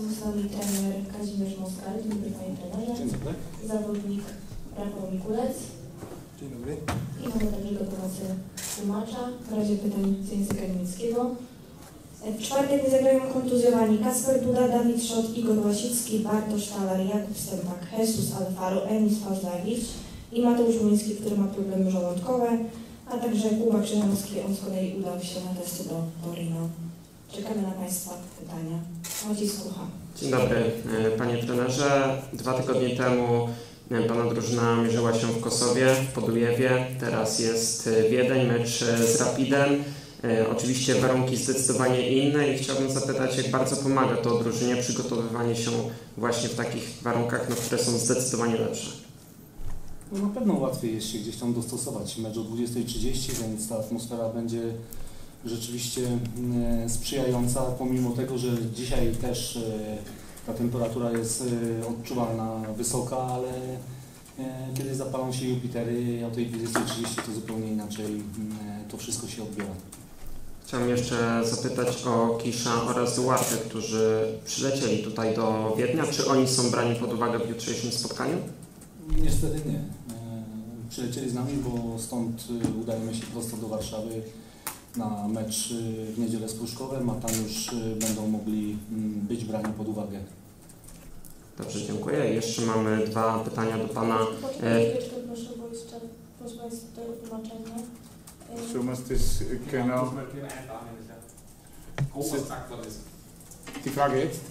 Z nami trener Kazimierz Moskal, dzień dobry panie trenerze, Dzień dobry. zawodnik Rafał Mikulec Dzień dobry. i mamy także do pomocy tłumacza w razie pytań z języka niemieckiego. W czwartek nie zagrają kontuzjowani Kasper Duda, Dawid Szot, Igor Łasicki, Bartosz Talar, Jakub Stępak, Jesus Alfaro, Enis Pazdawicz i Mateusz Łuński, który ma problemy żołądkowe, a także Kuba Krzyżanowski, on z kolei udał się na testy do Torino. Czekamy na Państwa pytania. Maciej Skucha. Dzień dobry, e, panie trenerze. Dwa tygodnie temu e, pana drużyna mierzyła się w Kosowie, w Podujewie. Teraz jest e, Wiedeń, mecz z Rapidem. Oczywiście warunki zdecydowanie inne i chciałbym zapytać, jak bardzo pomaga to drużynie przygotowywanie się właśnie w takich warunkach, no, które są zdecydowanie lepsze. No na pewno łatwiej jest się gdzieś tam dostosować. Mecz o 20.30, więc ta atmosfera będzie rzeczywiście mm, sprzyjająca, pomimo tego, że dzisiaj też e, ta temperatura jest e, odczuwalna wysoka, ale e, kiedy zapalą się Jupitery o tej 20.30 to zupełnie inaczej mm, to wszystko się odbiera. Chciałem jeszcze zapytać o Kisza oraz Duarte, którzy przylecieli tutaj do Wiednia. Czy oni są brani pod uwagę w jutrzejszym spotkaniu? Niestety nie. Przylecieli z nami, bo stąd udajemy się prosto do Warszawy na mecz e, w niedzielę z Pruszkowem, a tam już e, będą mogli mm, być brani pod uwagę. Dobrze, dziękuję. Jeszcze mamy dwa pytania do pana. Poczekaj chwileczkę, proszę, bo jeszcze proszę Państwa tutaj tłumaczenie. E, das äh, genau. Die Frage jetzt?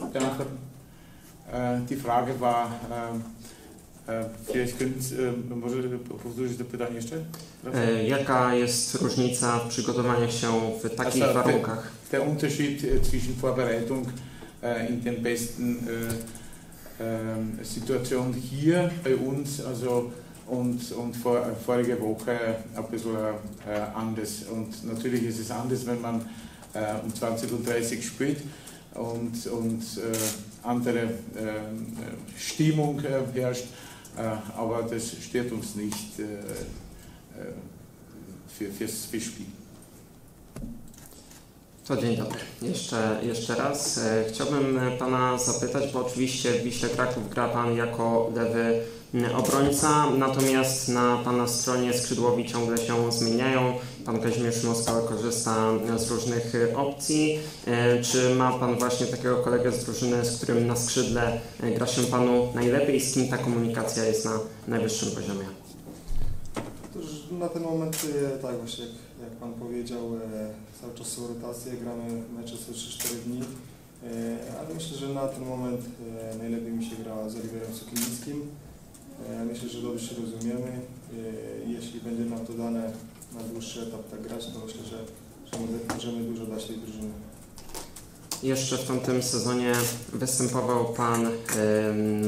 Äh, die Frage war, vielleicht könnt, äh, może powtórzyć to pytanie jeszcze? E, Jaka jest różnica w przygotowaniu się w takich Also, warunkach? Der Unterschied zwischen Vorbereitung in den besten Situationen hier bei uns also und, und vor, vorige Woche ein bisschen anders. Und natürlich ist es anders, wenn man äh, um 20.30 Uhr spielt und, und andere Stimmung äh, herrscht. Aber das stört uns nicht für, fürs, Spiel. To dzień dobry. Jeszcze, jeszcze raz e, chciałbym Pana zapytać, bo oczywiście w Wiśle Kraków gra Pan jako lewy obrońca, natomiast na Pana stronie skrzydłowi ciągle się zmieniają. Pan Kazimierz Moskal korzysta e, z różnych e, opcji. E, Czy ma Pan właśnie takiego kolegę z drużyny, z którym na skrzydle gra się Panu najlepiej, z kim ta komunikacja jest na najwyższym poziomie? Na ten moment, tak właśnie jak, jak Pan powiedział, cały czas są rotacje, gramy mecze co 3-4 dni, ale myślę, że na ten moment najlepiej mi się gra z Oliverem Sokinickim. E, Myślę, że dobrze się rozumiemy. E, Jeśli będzie nam to dane na dłuższy etap tak grać, to myślę, że, że możemy- dużo dać tej drużynie. Jeszcze w tamtym sezonie występował Pan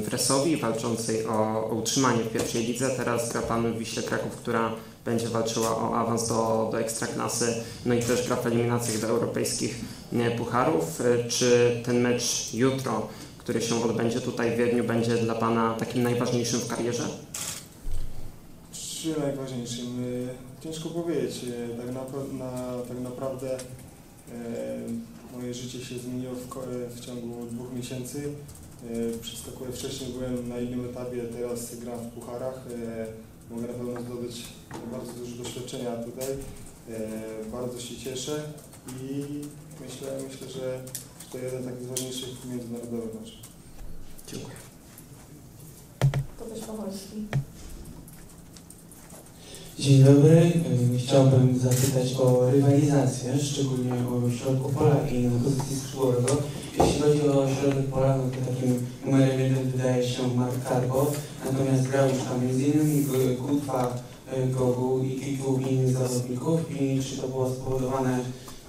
w Resowi, walczącej o, o utrzymanie w pierwszej lidze. Teraz gra Pan w Wiśle Kraków, która będzie walczyła o awans do, do ekstraklasy, no i też gra w eliminacjach do europejskich pucharów. E, Czy ten mecz jutro, który się odbędzie tutaj w Wiedniu, będzie dla Pana takim najważniejszym w karierze? Czy najważniejszym? E, Ciężko powiedzieć. E, Tak, napra- na, tak naprawdę e, moje życie się zmieniło w, e, w ciągu dwóch miesięcy. E, Przeskakuję wcześniej, byłem na innym etapie, teraz gram w pucharach. E, Mogę na pewno zdobyć bardzo dużo doświadczenia tutaj. E, Bardzo się cieszę i myślę, myślę że to jeden taki z ważniejszych międzynarodowych meczów. Dziękuję. To też Powolski. Dzień dobry. Y, Chciałbym zapytać o rywalizację, szczególnie o środku pola i na pozycji skrzydłowego. Jeśli chodzi o środek pola, no to takim numerem jeden wydaje się Mark Karbo, natomiast grał już tam m.in. Kutwa, y, Gogu i kilku innych zawodników i czy to było spowodowane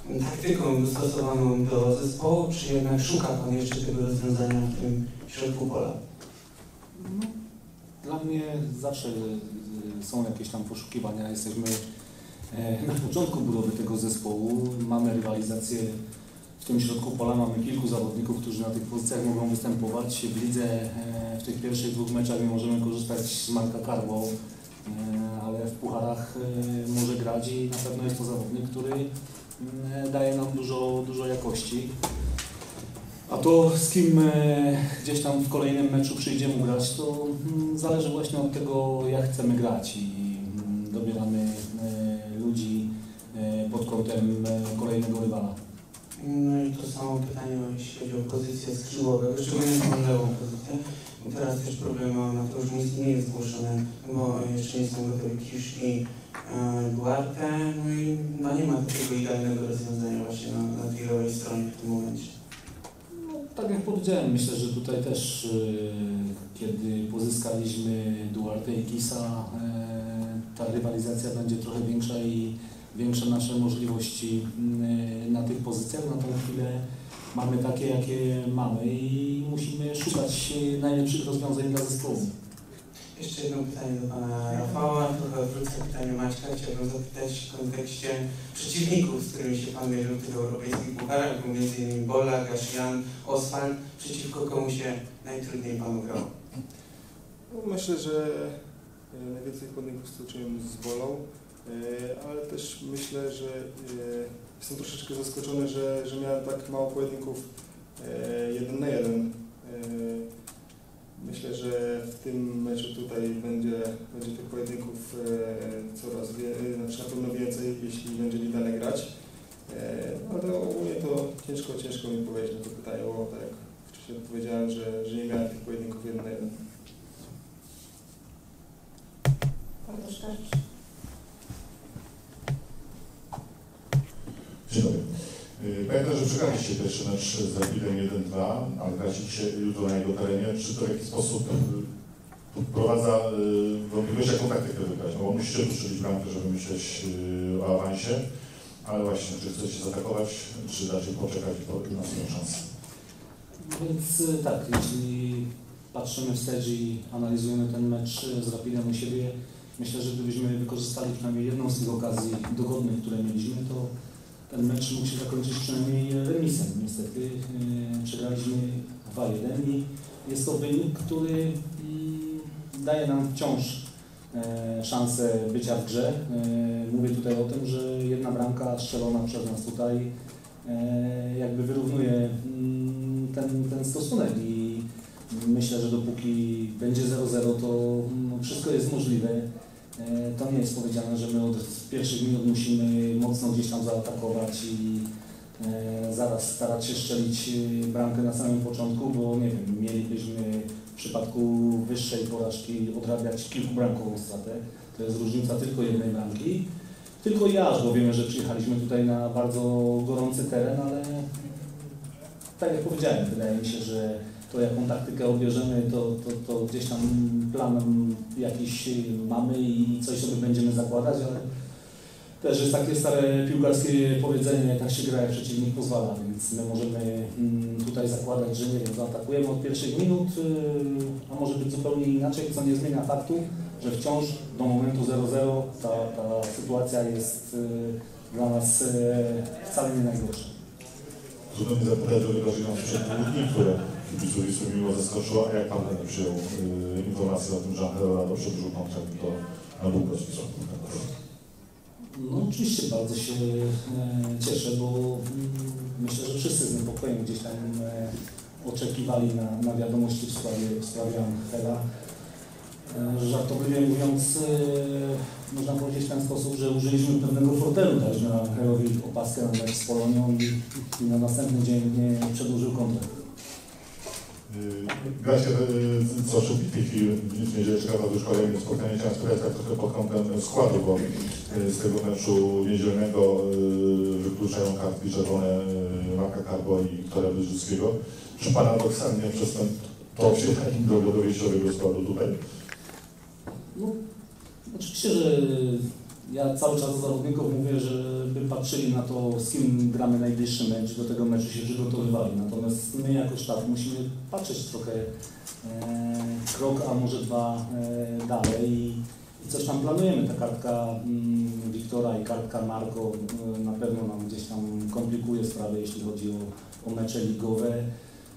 taktyką dostosowaną do zespołu, czy jednak szuka Pan jeszcze tego rozwiązania w tym środku pola? No, dla mnie zawsze y, są jakieś tam poszukiwania. Jesteśmy e, na początku budowy tego zespołu. Mamy rywalizację w tym środku pola. Mamy kilku zawodników, którzy na tych pozycjach mogą występować. W lidze w tych pierwszych dwóch meczach nie możemy korzystać z Marka Karbo, e, ale w pucharach e, może grać i na pewno jest to zawodnik, który daje nam dużo, dużo jakości. A to z kim e, gdzieś tam w kolejnym meczu przyjdziemy grać, to mm, zależy właśnie od tego, jak chcemy grać i mm, dobieramy e, ludzi e, pod kątem e, kolejnego rywala. No i to samo pytanie jeśli chodzi o pozycję skrzydłowego, szczególnie tą lewą pozycję. Teraz też problem na to, że nic nie jest zgłoszone, bo jeszcze nie są gotowe Kisz i e, Duarte, no i no nie ma takiego idealnego rozwiązania właśnie na, na tej lewej stronie w tym momencie. No, tak jak powiedziałem, myślę, że tutaj też e, kiedy pozyskaliśmy Duarte i Kisa, e, ta rywalizacja będzie trochę większa i większe nasze możliwości mm, na tych pozycjach. Na tą chwilę mamy takie, jakie mamy i musimy szukać e, najlepszych rozwiązań dla zespołu. Jeszcze jedno pytanie do Pana Rafała, trochę wrócę do pytania Maćka. Chciałbym zapytać w kontekście przeciwników, z którymi się Pan mierzył w tych europejskich pucharach, m.in. Bola, Gaszian, Oswald. Przeciwko komu się najtrudniej Panu grało? No, myślę, że e, najwięcej podników stoczyłem z bolą, e, ale też myślę, że e, jestem troszeczkę zaskoczony, że, że miałem tak mało pojedynków jeden na jeden. E, Myślę, że w tym meczu tutaj będzie, będzie tych pojedynków e, coraz wie, znaczy na pewno więcej, jeśli będzie mi dane grać. E, Ale ogólnie to ciężko, ciężko mi powiedzieć na to pytanie, bo tak jak wcześniej powiedziałem, że, że nie miałem tych pojedynków jeden na jeden. Bartosz Karcz. Y, Pamiętam, że przegraliście pierwszy mecz z Rapidem 1-2, ale gracie jutro na jego terenie. Czy to w jakiś sposób y, wprowadza y, wątpliwość, jaką taktykę wybrać? No bo musicie ustrzelić bramkę, żeby myśleć o awansie, ale właśnie, czy chcecie zaatakować, czy raczej poczekać na swoją szansę? Więc tak, jeśli patrzymy wstecz i analizujemy ten mecz z Rapidem u siebie, myślę, że gdybyśmy wykorzystali przynajmniej jedną z tych okazji dogodnych, które mieliśmy, to ten mecz mógł się zakończyć przynajmniej remisem. Niestety yy, przegraliśmy 2-1 i jest to wynik, który mm, daje nam wciąż e, szansę bycia w grze. E, mówię tutaj o tym, że jedna bramka strzelona przez nas tutaj e, jakby wyrównuje mm, ten, ten stosunek i myślę, że dopóki będzie 0-0, to no, wszystko jest możliwe. E, To nie jest powiedziane, że my od pierwszych minut musimy mocno gdzieś tam zaatakować i e, zaraz starać się strzelić e, bramkę na samym początku, bo nie wiem, mielibyśmy w przypadku wyższej porażki odrabiać kilkubramkową stratę. To jest różnica tylko jednej bramki. Tylko i aż, bo wiemy, że przyjechaliśmy tutaj na bardzo gorący teren, ale tak jak powiedziałem, wydaje mi się, że to jaką taktykę obierzemy, to, to, to gdzieś tam plan jakiś mamy i coś sobie będziemy zakładać, ale też jest takie stare piłkarskie powiedzenie, tak się gra jak przeciwnik pozwala, więc my możemy mm, tutaj zakładać, że nie wiem, zaatakujemy od pierwszych minut, y, a może być zupełnie inaczej, co nie zmienia faktu, że wciąż do momentu 0-0 ta, ta sytuacja jest y, dla nas y, wcale nie najgorsza. Trudno mi zapytać o wydarzenia sprzed dwóch dni, które kibiców Wisły miło zaskoczyło, a jak Pan będę przyjął y, informację o tym, że Rado przedłużył kontrakt do na długo z Wisłą? No oczywiście bardzo się e, cieszę, bo mm, myślę, że wszyscy z niepokojem gdzieś tam e, oczekiwali na, na wiadomości w sprawie, w sprawie Angela. E, żartobliwie mówiąc, e, można powiedzieć w ten sposób, że użyliśmy pewnego fortelu na Angelowi opaskę na mecz z Polonią i, i na następny dzień nie przedłużył kontrakt. Y, Gracie y, co szybki w tej chwili, niedzielę czeka Was już kolejne spotkanie. Chciałem spytać tak trochę pod kątem składu, bo y, z tego meczu niedzielnego y, wykluczają kartki czerwone y, Marka Karbo i Wiktora Wyrzyckiego. Czy paradoksalnie przez ten to się takim do składu tutaj? No, oczywiście, że ja cały czas do zawodników mówię, żeby patrzyli na to, z kim gramy najbliższy mecz, do tego meczu się przygotowywali. Natomiast my jako sztab musimy patrzeć trochę e, krok, a może dwa e, dalej i, i coś tam planujemy. Ta kartka mm, Wiktora i kartka Marko e, na pewno nam gdzieś tam komplikuje sprawę, jeśli chodzi o, o mecze ligowe.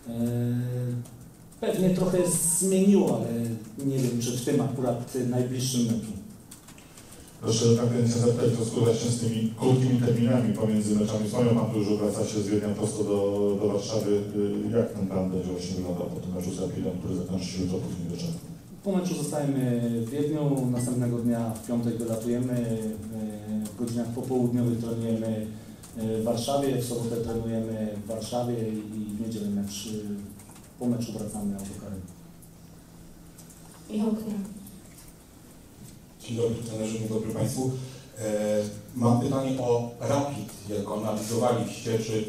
E, Pewnie trochę zmieniło, ale nie wiem, czy w tym akurat najbliższym meczu. Proszę tak chciałem zapytać, co składa się z tymi krótkimi terminami pomiędzy meczami. Wspomniał Pan tu, że wraca się z Wiednia prosto do, do Warszawy. Y, Jak ten plan będzie właśnie wyglądał po tym meczu z Rapidem, który zakończy się jutro później wieczorem? Po meczu zostajemy w Wiedniu, następnego dnia w piątek wylatujemy, e, w godzinach popołudniowych trenujemy e, w Warszawie, w sobotę trenujemy w Warszawie i w niedzielę mecz. Po meczu wracamy autokarem. Michał Kura. Dzień dobry trenerze, dzień dobry Państwu. E, mam pytanie o Rapid. Jak analizowaliście, czy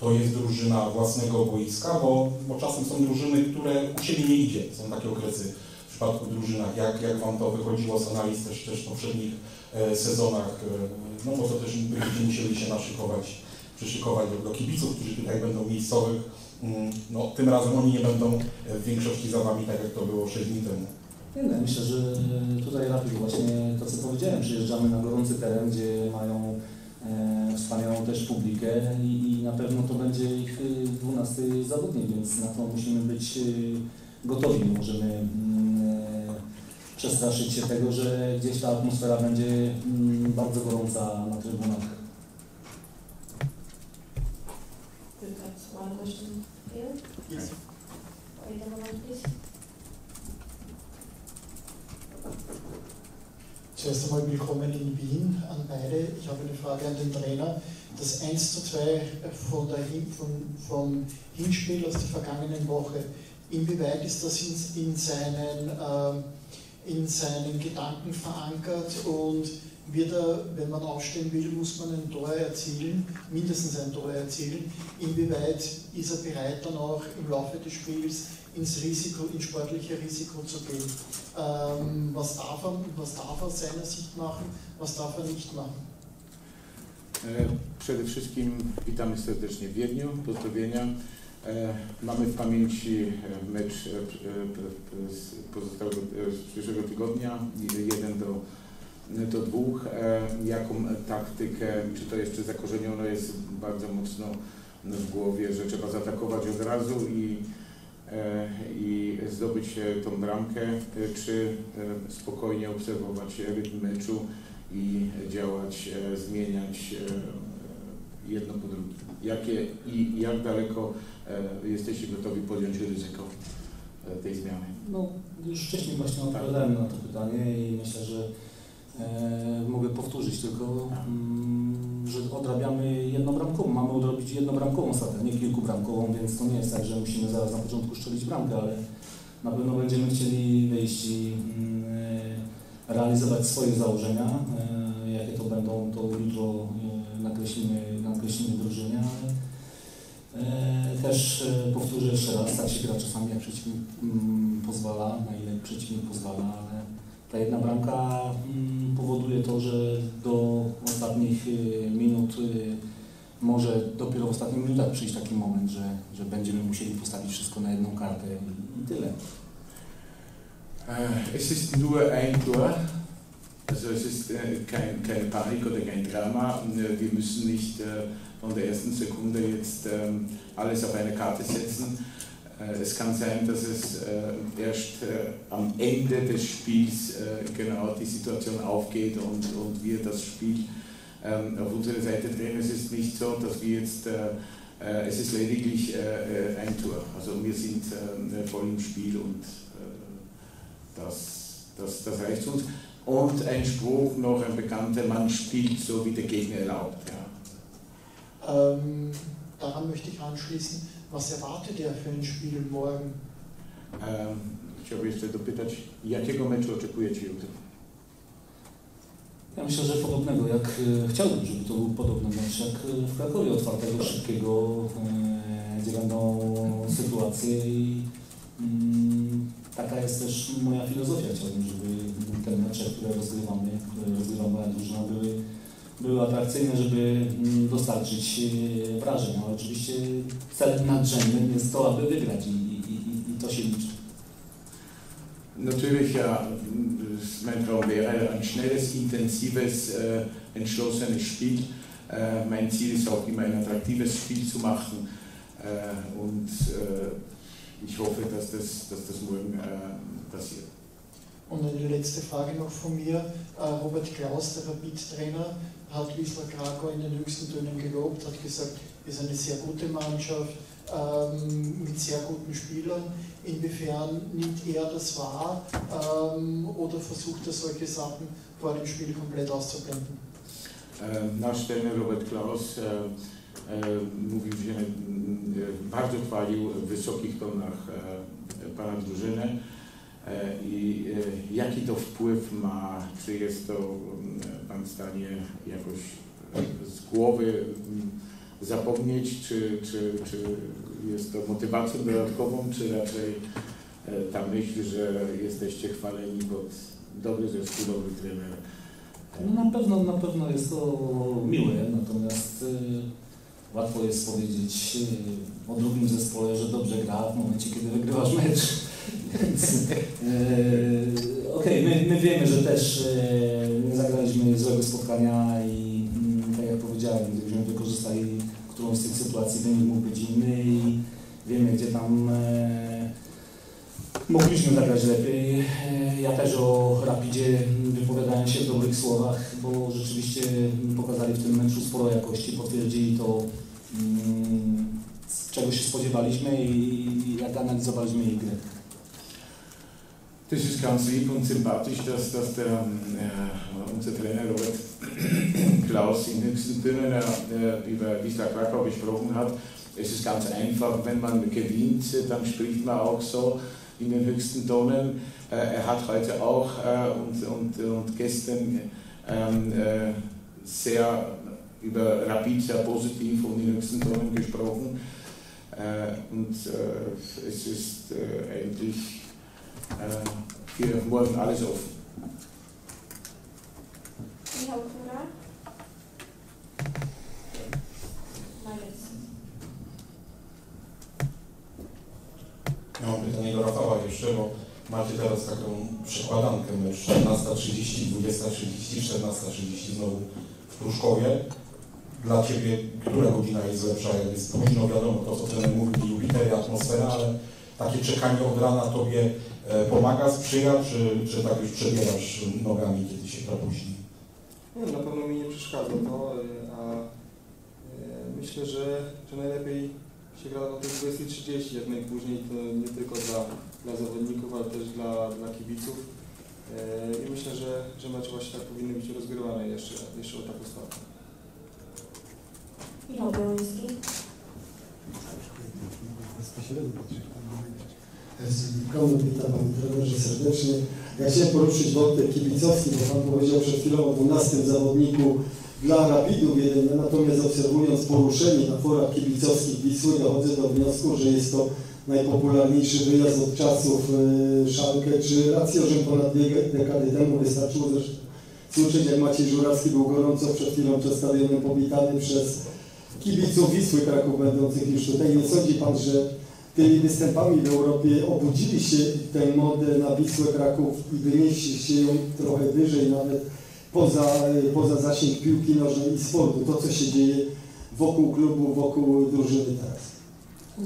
to jest drużyna własnego boiska, bo, bo czasem są drużyny, które u siebie nie idzie. Są takie okresy w przypadku drużynach. Jak, jak Wam to wychodziło z analiz też, też w poprzednich e, sezonach? E, no bo to też będziecie musieli się naszykować, przyszykować do, do kibiców, którzy tutaj będą miejscowych. Mm, No, tym razem oni nie będą w większości za Wami, tak jak to było 6 dni temu. Nie, myślę, że tutaj Rapid właśnie to, co powiedziałem, przyjeżdżamy na gorący teren, gdzie mają e, wspaniałą też publikę i, i na pewno to będzie ich y, 12 zawodnik, więc na to musimy być y, gotowi. Nie możemy mm, e, przestraszyć się tego, że gdzieś ta atmosfera będzie mm, bardzo gorąca na trybunach. Here. Yes. Zuerst einmal willkommen in Wien an beide. Ich habe eine Frage an den Trainer. Das 1 zu 2 von der Hin von, vom Hinspiel aus der vergangenen Woche, inwieweit ist das in, in, seinen, ähm, in seinen Gedanken verankert und wird er, wenn man aufstehen will, muss man ein Tor erzielen, mindestens ein Tor erzielen. Inwieweit ist er bereit, dann auch im Laufe des Spiels ins Risiko, ins sportliche Risiko zu gehen? Ähm, was, darf er, was darf er seiner Sicht machen, was darf er nicht machen? E, Przede wszystkim witamy serdecznie w Wiedniu, pozdrowienia. E, Mamy w pamięci e, mecz e, e, z z przyszłego tygodnia, jeden do, do dwóch. E, Jaką taktykę, czy to jeszcze zakorzenione jest bardzo mocno w głowie, że trzeba zaatakować od razu i, e, i zdobyć e, tą bramkę, czy spokojnie obserwować rytm meczu i działać, zmieniać jedno po drugim. Jakie i jak daleko jesteście gotowi podjąć ryzyko tej zmiany? No, już wcześniej właśnie odpowiadałem na to pytanie i myślę, że mogę powtórzyć tylko, mm, że odrabiamy jednobramkową. Mamy odrobić jednobramkową stratę, nie kilkubramkową, więc to nie jest tak, że musimy zaraz na początku strzelić bramkę, ale na pewno będziemy chcieli wyjść i mm, e, realizować swoje założenia. E, jakie to będą, to jutro e, nakreślimy, nakreślimy drużynie, E, Też e, powtórzę jeszcze raz, tak się gra czasami jak przeciwnik mm, pozwala, na ile przeciwnik pozwala, ale ta jedna bramka mm, powoduje to, że do ostatnich e, minut e, może dopiero w ostatnich minutach przyjść taki moment, że, że będziemy musieli postawić wszystko na jedną kartę i, tyle. Äh, Es ist nur ein Tor, also es ist äh, kein, keine Panik oder kein Drama. Äh, Wir müssen nicht äh, von der ersten Sekunde jetzt ähm, alles auf eine Karte setzen. Äh, Es kann sein, dass es äh, erst äh, am Ende des Spiels genau die Situation aufgeht und, und wir das Spiel ähm, auf unsere Seite drehen. Es ist nicht so, dass wir jetzt, es ist lediglich ein Tor. Also wir sind voll im Spiel und das, das, das reicht uns. Und ein Spruch noch, ein bekannter, man spielt so, wie der Gegner erlaubt. Ja. Ähm, daran möchte ich anschließen, was erwartet er für ein Spiel morgen? Em, Chciałbym jeszcze dopytać, jakiego meczu oczekujecie jutro? Ja myślę, że podobnego, jak e, chciałbym, żeby to był podobny mecz jak e, w Krakowie, otwartego, szybkiego, e, gdzie będą sytuacje i mm, taka jest też moja filozofia. Chciałbym, żeby te mecze, które rozgrywamy, które rozgrywa moja drużyna, były, były atrakcyjne, żeby mm, dostarczyć e, wrażeń, ale oczywiście celem nadrzędnym jest to, aby wygrać i, i, i, to się liczy. Natürlich, ja, mein Traum wäre ein schnelles, intensives, entschlossenes Spiel. Mein Ziel ist auch immer ein attraktives Spiel zu machen und äh, ich hoffe, dass das, dass das morgen äh, passiert. Und eine letzte Frage noch von mir. Äh, Robert Klaus, der Rapid-Trainer, hat Wisla Krakau in den höchsten Tönen gelobt, hat gesagt, ist eine sehr gute Mannschaft ähm, mit sehr guten Spielern. Inwiefern nimmt er das wahr ähm, oder versucht er solche Sachen vor dem Spiel komplett auszublenden? E, Nasz Robert Klaus e, e, mówił, że e, bardzo chwalił w wysokich tonach e, pana drużynę e, i e, jaki to wpływ ma, czy jest to mm, pan w stanie jakoś e, z głowy mm, zapomnieć, czy, czy, czy jest to motywacją dodatkową, czy raczej e, ta myśl, że jesteście chwaleni pod dobry zespół, dobry trener. No na pewno, na pewno jest to miłe, natomiast łatwo jest powiedzieć o drugim zespole, że dobrze gra w momencie, kiedy wygrywasz mecz. Więc y, okej, my, my wiemy, że też y, nie zagraliśmy złego spotkania i mm, tak jak powiedziałem, gdybyśmy wykorzystali którąś z tych sytuacji, wynik mógł być inny i wiemy, gdzie tam e, Mogliśmy zagrać lepiej. E, Ja też o Rapidzie wypowiadałem się w dobrych słowach, bo rzeczywiście pokazali w tym meczu sporo jakości, potwierdzili to, mm, z czego się spodziewaliśmy i jak analizowaliśmy ich grę. Das ist ganz lieb und sympathisch, dass, dass der, äh, unser Trainer Robert Klaus in höchsten Tönen äh, über Wisla Krakau gesprochen hat. Es ist ganz einfach, wenn man gewinnt, dann spricht man auch so in den höchsten Tonen. Äh, er hat heute auch äh, und, und, und gestern ähm, äh, sehr über Rapid sehr positiv und in höchsten Tonen gesprochen. Äh, und äh, es ist äh, eigentlich äh, für morgen alles offen. Michał Kura. Ja mam pytanie do Rafała jeszcze, bo macie teraz taką przekładankę mecz 14.30, 20.30, 14.30 znowu w Pruszkowie. Dla Ciebie która godzina jest lepsza? Jak jest późno, wiadomo, to co trener mówił, Jupiter i atmosfera, ale takie czekanie od rana Tobie e, pomaga, sprzyja, czy, czy tak już przebierasz nogami, kiedy się propóźni? Nie, na pewno mi nie przeszkadza to, y, a y, myślę, że, że najlepiej się gra o tej 20.30, jak najpóźniej, to nie tylko dla, dla zawodników, ale też dla, dla kibiców. I myślę, że, że mecze właśnie tak powinny być rozgrywane jeszcze, jeszcze o tak ostatnio. Michał Białoński. Komu witam Panie Trenerze serdecznie. Ja chciałem poruszyć wątek kibicowski, bo Pan powiedział przed chwilą o 12 zawodniku dla Rapidu, jeden, natomiast obserwując poruszenie na forach kibicowskich Wisły dochodzę do wniosku, że jest to najpopularniejszy wyjazd od czasów y, Szalkę czy Racjo, że ponad dwie dekady temu wystarczyło zresztą słyszeć, jak Maciej Żurawski był gorąco przed chwilą przed stadionem powitany przez kibiców Wisły Kraków będących już tutaj. Nie sądzi Pan, że tymi występami w Europie obudziliście tę modę na Wisłę Kraków i wynieśliście ją trochę wyżej, nawet poza, poza zasięg piłki nożnej i sportu. To, co się dzieje wokół klubu, wokół drużyny teraz.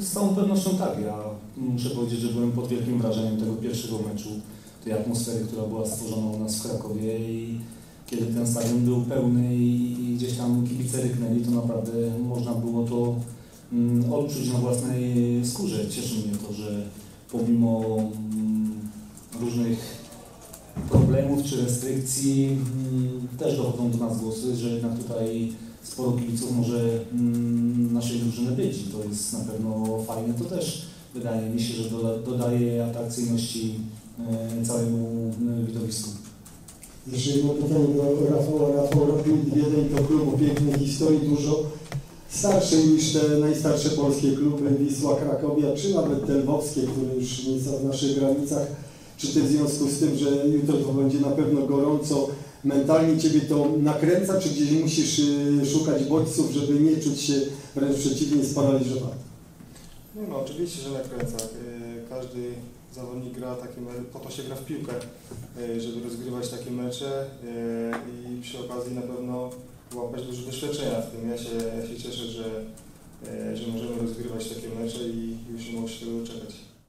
Z całą pewnością tak. Ja muszę powiedzieć, że byłem pod wielkim wrażeniem tego pierwszego meczu, tej atmosfery, która była stworzona u nas w Krakowie i kiedy ten stadion był pełny i gdzieś tam kibice ryknęli, to naprawdę można było to odczuć na własnej skórze. Cieszy mnie to, że pomimo mm, różnych problemów czy restrykcji mm, też dochodzą do nas głosy, że jednak tutaj sporo kibiców może mm, naszej drużyny być i to jest na pewno fajne. To też wydaje mi się, że doda, dodaje atrakcyjności e, całemu e, widowisku. Jeszcze jedno pytanie do Rafała. Rafał Rapid Wiedeń to klub o pięknej historii, dużo starszy niż te najstarsze polskie kluby Wisła Krakowia, czy nawet te lwowskie, które już nie są w naszych granicach. Czy Ty w związku z tym, że jutro to będzie na pewno gorąco, mentalnie Ciebie to nakręca, czy gdzieś musisz y, szukać bodźców, żeby nie czuć się wręcz przeciwnie sparaliżowany? Nie no, oczywiście, że nakręca. Y, Każdy zawodnik gra takie mecze, po to się gra w piłkę, y, żeby rozgrywać takie mecze i przy okazji na pewno łapać dużo doświadczenia w tym. Ja się, ja się cieszę, że, y, że możemy rozgrywać takie mecze i już nie mogę się tego doczekać.